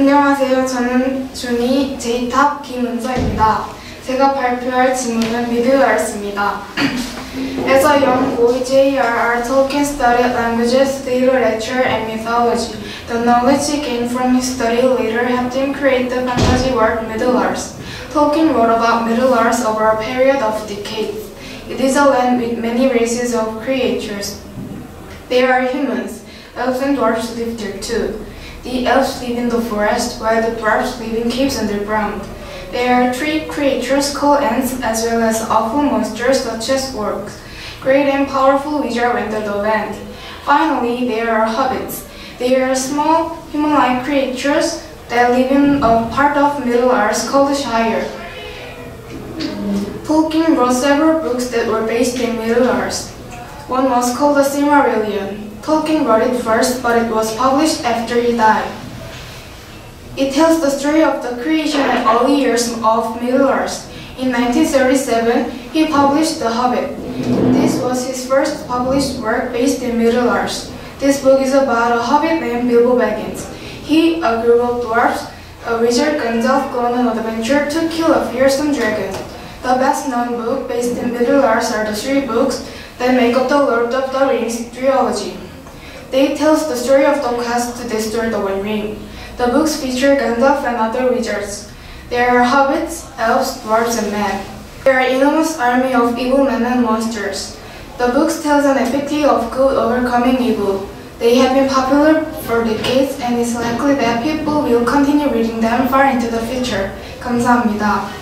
안녕하세요. 저는 준이 J탑 김은서입니다. 제가 발표할 지문은 Middle Earth입니다. As a young boy, J.R.R. Tolkien studied languages, literature, and mythology. The knowledge he gained from his study later helped him create the fantasy world Middle Earth. Tolkien wrote about Middle Earth over a period of decades. It is a land with many races of creatures. There are humans. Elves and dwarfs live there too. The elves live in the forest, while the dwarves live in caves underground. There are three creatures called Ents, as well as awful monsters such as orcs. Great and powerful wizards enter the land. Finally, there are hobbits. They are small, human-like creatures that live in a part of Middle Earth called Shire. Tolkien wrote several books that were based in Middle Earth. One was called the Silmarillion. Tolkien wrote it first, but it was published after he died. It tells the story of the creation and early years of Middle Earth. In 1937, he published The Hobbit. This was his first published work based in Middle Earth. This book is about a hobbit named Bilbo Baggins. He, a group of dwarfs, a wizard Gandalf go on an adventure to kill a fearsome dragon. The best known book based in Middle Earth are the three books that make up the Lord of the Rings trilogy. They tells the story of the quest to destroy the One Ring. The books feature Gandalf and other wizards. There are hobbits, elves, dwarves, and men. There are enormous army of evil men and monsters. The books tells an epic tale of good overcoming evil. They have been popular for decades and it's likely that people will continue reading them far into the future. 감사합니다.